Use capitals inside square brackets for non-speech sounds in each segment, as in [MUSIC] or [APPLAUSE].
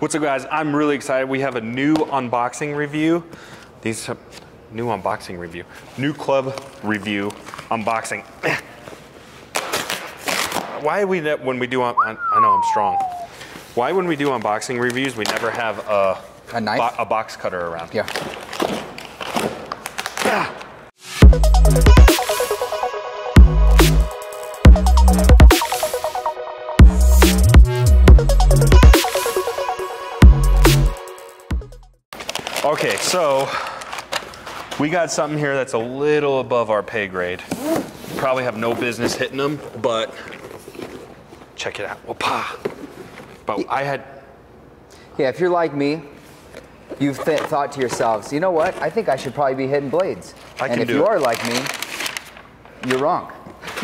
What's up guys? I'm really excited. We have a new unboxing review. These new unboxing review. New club review unboxing. [COUGHS] Why we when we do I know I'm strong. Why when we do unboxing reviews we never have a A knife? bo- a box cutter around? Yeah. Okay, so we got something here that's a little above our pay grade. Probably have no business hitting them, but check it out. Whoopah. But I had Yeah, if you're like me, you've th- thought to yourselves, you know what? I think I should probably be hitting blades. I and can if you it. are like me, you're wrong.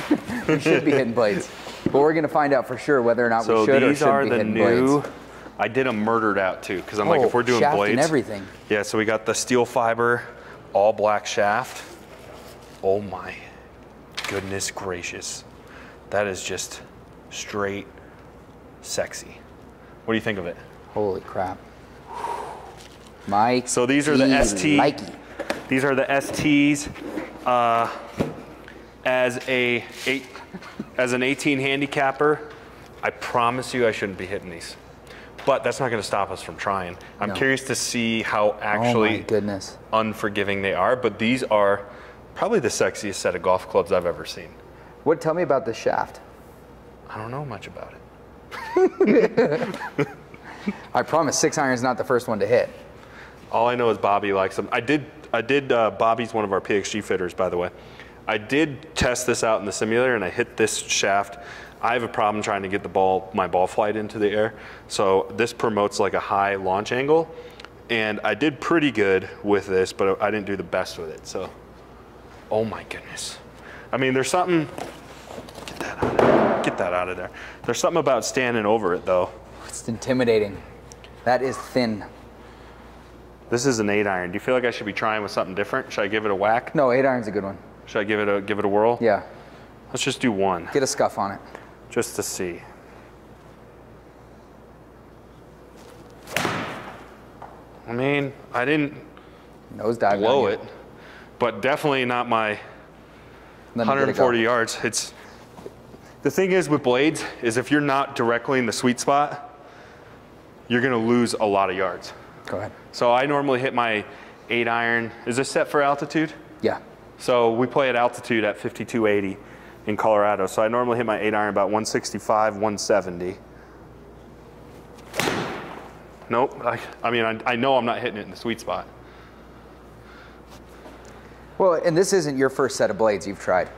[LAUGHS] you should be hitting blades. But we're gonna find out for sure whether or not so we should or shouldn't be hitting blades. So these are the new. blades. I did them murdered out too, because I'm like, Oh, if we're doing shaft and blades, everything. Yeah, so we got the steel fiber, all black shaft. Oh my goodness gracious, that is just straight sexy. What do you think of it? Holy crap. Mike. So these are the ST. Likey. These are the STs uh, as a eight, as an 18 handicapper. I promise you, I shouldn't be hitting these, but that's not going to stop us from trying. I'm No. curious to see how Oh actually goodness. unforgiving they are. But these are probably the sexiest set of golf clubs I've ever seen. What? Tell me about the shaft. I don't know much about it. [LAUGHS] [LAUGHS] I promise, six iron is not the first one to hit. All I know is Bobby likes them. I did. I did. Uh, Bobby's one of our PXG fitters, by the way. I did test this out in the simulator, and I hit this shaft. I have a problem trying to get the ball, my ball flight into the air. So this promotes like a high launch angle, and I did pretty good with this, but I didn't do the best with it. So, oh my goodness. I mean, there's something. Get that out of there. Get that out of there. There's something about standing over it though. It's intimidating. That is thin. This is an eight iron. Do you feel like I should be trying with something different? Should I give it a whack? No, eight iron's a good one. Should I give it a give it a whirl? Yeah. Let's just do one, Get a scuff on it. Just to see. I mean, I didn't Nose dive. blow it, but definitely not my Let me get it 140 yards. It's the thing is with blades is if you're not directly in the sweet spot, you're gonna lose a lot of yards. Go ahead. So I normally hit my eight iron. Is this set for altitude? Yeah. So we play at altitude at 5280 in Colorado. So I normally hit my eight iron about 165, 170. Nope. I, I mean, I, I know I'm not hitting it in the sweet spot. Well, and this isn't your first set of blades you've tried.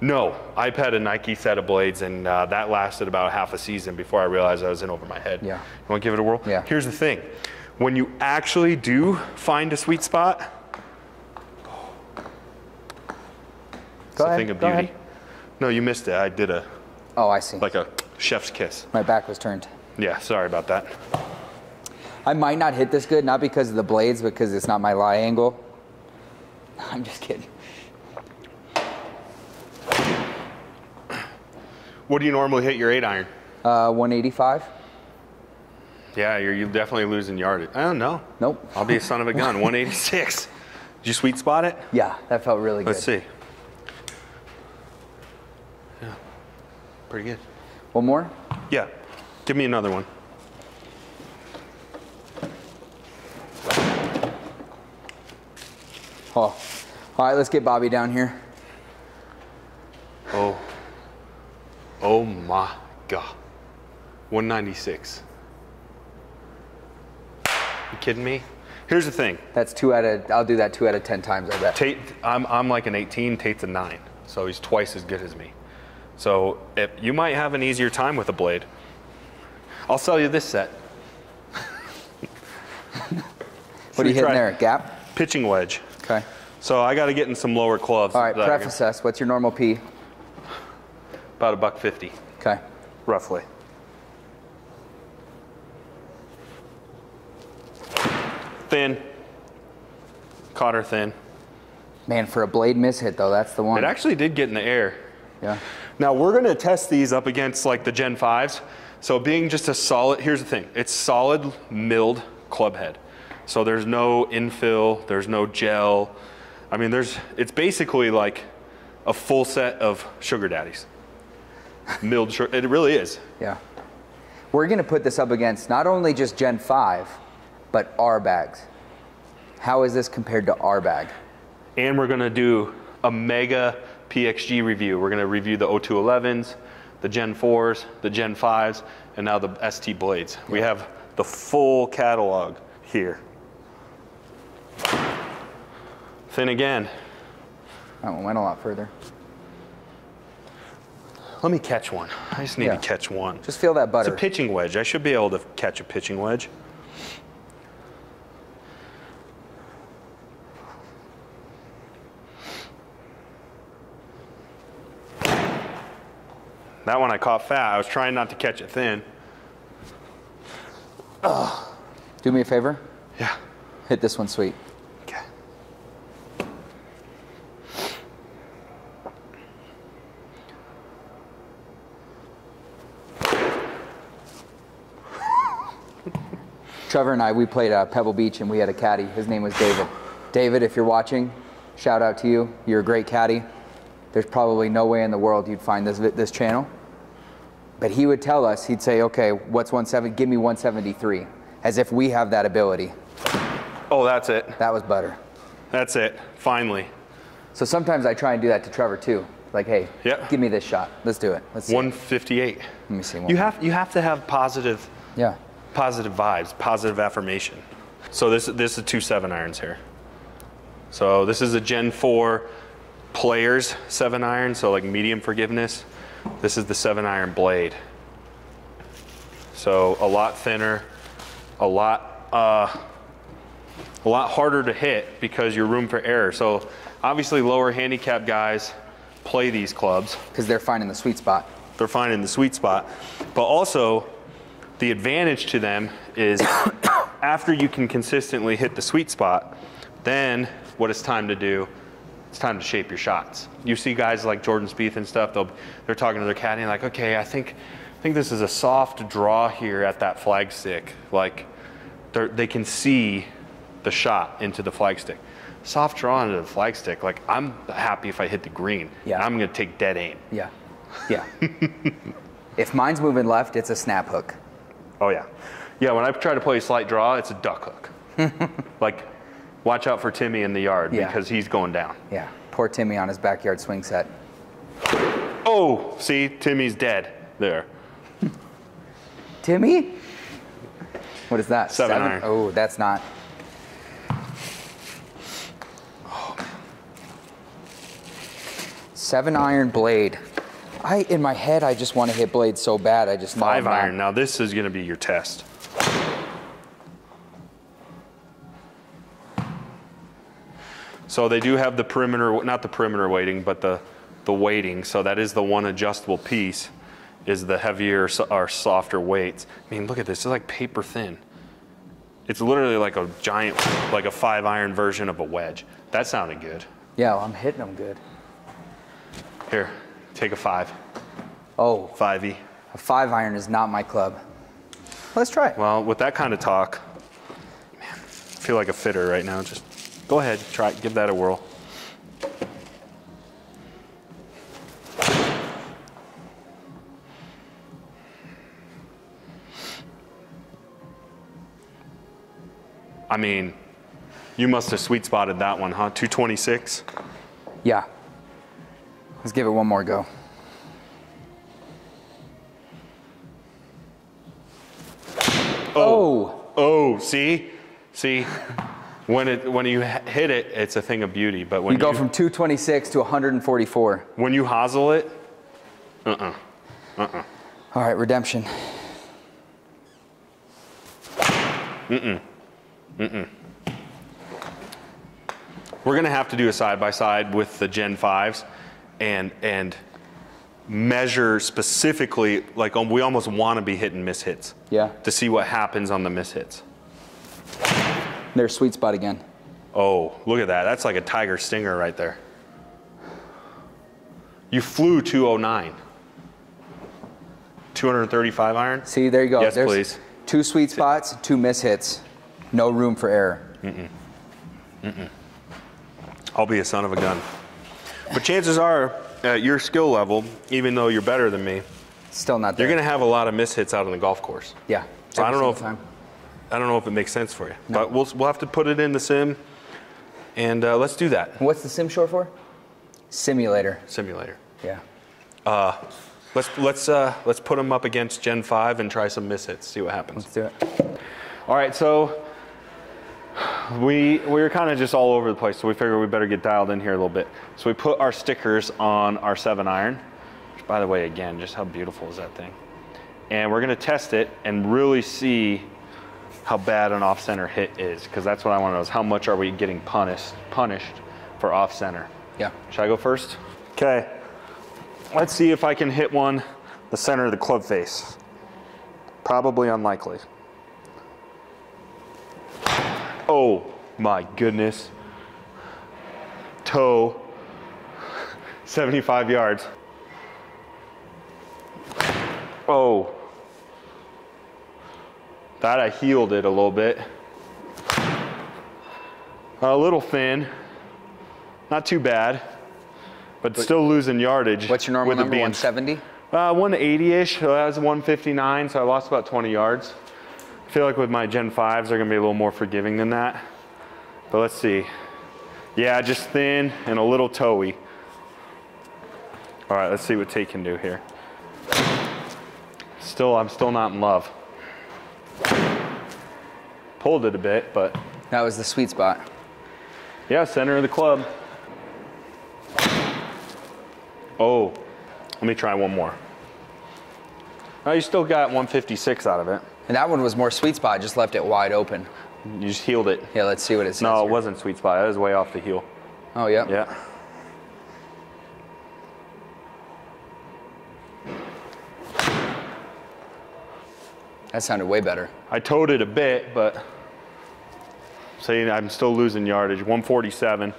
No, I've had a Nike set of blades, and uh, that lasted about half a season before I realized I was in over my head. Yeah. You want to give it a whirl? Yeah. Here's the thing: when you actually do find a sweet spot, it's Go a thing of go beauty. ahead. No, you missed it. I did a Oh, I see. like a chef's kiss. My back was turned. Yeah, sorry about that. I might not hit this good, not because of the blades, but because it's not my lie angle. [LAUGHS] I'm just kidding. What do you normally hit your eight iron? Uh, 185? Yeah, you're, you're definitely losing yardage. I don't know. Nope. I'll be a son of a gun. [LAUGHS] 186. Did you sweet spot it? Yeah, that felt really good. Let's see. Pretty good. One more? Yeah, give me another one. Oh. All right, let's get Bobby down here. Oh, oh my God. 196. You kidding me? Here's the thing. That's two out of, I'll do that two out of 10 times, I bet. Tayte, I'm, I'm like an 18, Tayte's a 9, so he's twice as good as me. So if, you might have an easier time with a blade. I'll sell you this set. What are you hitting try- there? Gap? Pitching wedge. Okay. So I got to get in some lower clubs. All right, that I preface us. What's your normal P? About a buck 50, Okay. roughly. Thin. Caught her thin. Man, for a blade miss hit, though, that's the one. It actually did get in the air. Yeah. Now we're gonna test these up against like the Gen 5s. So being just a solid, here's the thing, it's solid milled club head. So there's no infill, there's no gel. I mean, there's, it's basically like a full set of sugar daddies. [LAUGHS] Milled sugar, it really is. Yeah. We're going to put this up against not only just Gen 5, but our bags. How is this compared to our bag? And we're gonna do a mega PXG review. We're gonna review the 0211s, the Gen 4s, the Gen 5s, and now the ST Blades. We have the full catalog here. Thin again. That one went a lot further. Let me catch one. I just need Yeah. to catch one. Just feel that butter. It's a pitching wedge. I should be able to catch a pitching wedge. That one I caught fat. I was trying not to catch it thin. Do me a favor. Yeah. Hit this one sweet. Okay. Trevor and I, we played uh, Pebble Beach and we had a caddy. His name was David. David, if you're watching, shout out to you. You're a great caddy. There's probably no way in the world you'd find this this channel. But he would tell us, he'd say, okay, what's 170? Give me 173. As if we have that ability. Oh, that's it. That was butter. That's it. Finally. So sometimes I try and do that to Trevor too. Like, hey, Yeah. give me this shot. Let's do it. Let's see. it. 158. Let me see one. You have you have to have positive yeah. positive vibes, positive affirmation. So this this is two seven irons here. So this is a Gen 4 players seven iron, so like medium forgiveness. This is the seven iron blade. So a lot thinner, a lot uh, a lot harder to hit because you're room for error. So obviously lower handicap guys play these clubs Because they're finding the sweet spot. they're finding the sweet spot. But also, the advantage to them is [COUGHS] after you can consistently hit the sweet spot, then what it's time to do, it's time to shape your shots. You see guys like Jordan Spieth and stuff, they'll, they're talking to their caddy like, okay, I think, I think this is a soft draw here at that flag stick. Like, they're- can see the shot into the flag stick. Soft draw into the flag stick, like I'm happy if I hit the green. Yeah. I'm gonna take dead aim. Yeah. Yeah. [LAUGHS] if mine's moving left, it's a snap hook. Oh yeah, yeah. When I try to play a slight draw, it's a duck hook. [LAUGHS] like, watch out for Timmy in the yard Yeah. because he's going down. Yeah. Poor Timmy on his backyard swing set. Oh, see, Timmy's dead there. Timmy? What is that? Seven iron. Oh, that's not. Seven iron blade. I in my head I just want to hit blade so bad. I just Five iron. Now this is going to be your test. So they do have the perimeter, not the perimeter weighting, but the the weighting. So that is the one adjustable piece, is the heavier or softer weights. I mean, look at this. It's like paper thin. It's literally like a giant, like a five iron version of a wedge. That sounded good. Yeah, well, I'm hitting them good. Here, take a five. Oh. five, E. a five iron is not my club. Let's try it. Well, with that kind of talk, man, I feel like a fitter right now. Just go ahead, try it, give that a whirl. I mean, you must have sweet spotted that one, huh? 226? Yeah. Let's give it one more go. Oh. Oh, oh see? See? When it when you hit it, it's a thing of beauty. But when You go from 226 to 144. when you hosel it, uh-uh. All right, redemption. We're gonna have to do a side by side with the Gen 5s and and measure specifically like um, we almost want to be hitting miss hits. Yeah. To see what happens on the miss hits. There's sweet spot again. Oh, look at that. That's like a tiger stinger right there. You flew 209. 235 iron. See, there you go. Yes, There's please. Two sweet spots, two miss hits. No room for error. Mm-hmm. Mm-hmm. I'll be a son of a gun. But chances are, at your skill level, even though you're better than me, Still not there. you're going to have a lot of mishits out on the golf course. Yeah. So I don't know if- time. I don't know if it makes sense for you, but we'll we'll have to put it in the sim, and uh, let's do that What's the sim short for? Simulator. simulator. Yeah. Let's let's uh, let's put them up against Gen 5 and try some mishits. See what happens. Let's do it. All right, so we we were kind of just all over the place, so we figured we better get dialed in here a little bit. So we put our stickers on our seven iron. Which, by the way, again, just how beautiful is that thing? And we're gonna test it and really see how bad an off center hit is, because that's what I want to know: is how much are we getting punished punished for off center? Yeah. Should I go first? Okay. Let's see if I can hit one the center of the club face. Probably unlikely. Oh my goodness. Toe. [LAUGHS] 75 yards. Oh. That I heeled it a little bit. A little thin. Not too bad. But, still losing yardage. What's your normal number? being- 170? uh, 180-ish. So that was 159, so I lost about 20 yards. I feel like with my Gen 5s, they're gonna be a little more forgiving than that. But let's see. Yeah, just thin and a little toey. All right, let's see what Tayte can do here. Still, I'm still not in love. Pulled it a bit, but That was the sweet spot. yeah, center of the club. Oh, let me try one more. Oh, you still got 156 out of it. And that one was more sweet spot, just left it wide open. You just heeled it. Yeah, let's see what it says. No, it here. wasn't sweet spot. It was way off the heel. Oh, yeah. Yeah. That sounded way better. I toed it a bit, but see, I'm still losing yardage. 147.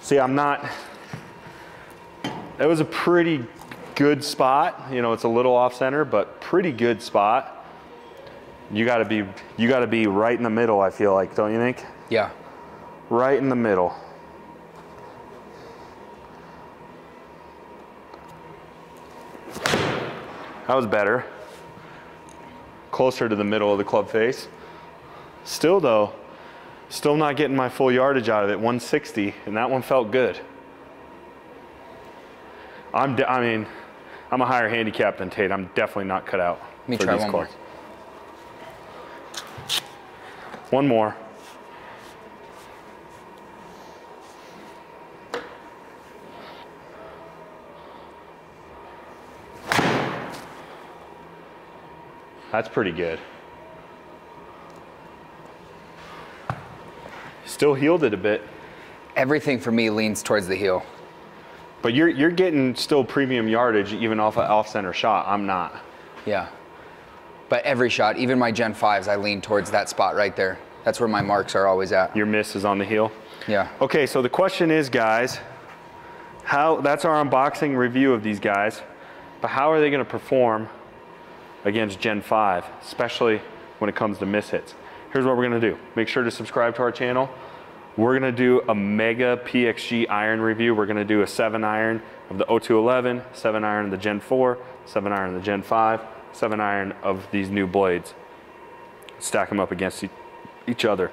See, I'm not. It was a pretty good spot. You know, it's a little off center, but pretty good spot. You got to be you got to be right in the middle. I feel like, don't you think? Yeah. Right in the middle. That was better. Closer to the middle of the club face. Still though, still not getting my full yardage out of it, 160, and that one felt good. I'm, de- I mean, I'm a higher handicap than Tayte. I'm definitely not cut out Let me for try these one more. One more. That's pretty good. Still heeled it a bit, Everything for me leans towards the heel. but you're you're getting still premium yardage even off an off center shot. I'm not. Yeah. But every shot, even my Gen 5s, I lean towards that spot right there. That's where my marks are always at. Your miss is on the heel. Yeah. Okay, so the question is, guys, how that's our unboxing review of these guys, but how are they going to perform against Gen 5, especially when it comes to miss hits? Here's what we're going to do. Make sure to subscribe to our channel. We're going to do a mega PXG iron review. We're going to do a 7 iron of the 0211, 7 iron of the Gen 4, 7 iron of the Gen 5, 7 iron of these new blades. Stack them up against each other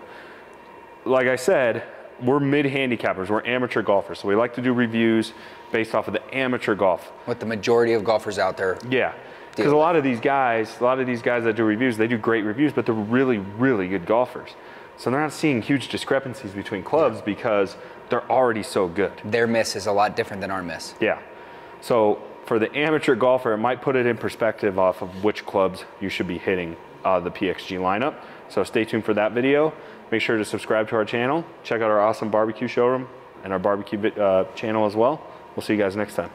like I said, we're mid handicappers. We're amateur golfers, so we like to do reviews based off of the amateur golf. What the majority of golfers out there. Yeah, because a lot of these guys, a lot of these guys that do reviews, they do great reviews, but they're really, really good golfers. So they're not seeing huge discrepancies between clubs because they're already so good. Their miss is a lot different than our miss. Yeah. So for the amateur golfer, it might put it in perspective off of which clubs you should be hitting uh, the PXG lineup. So stay tuned for that video. Make sure to subscribe to our channel. Check out our awesome barbecue showroom and our barbecue uh, channel as well. We'll see you guys next time.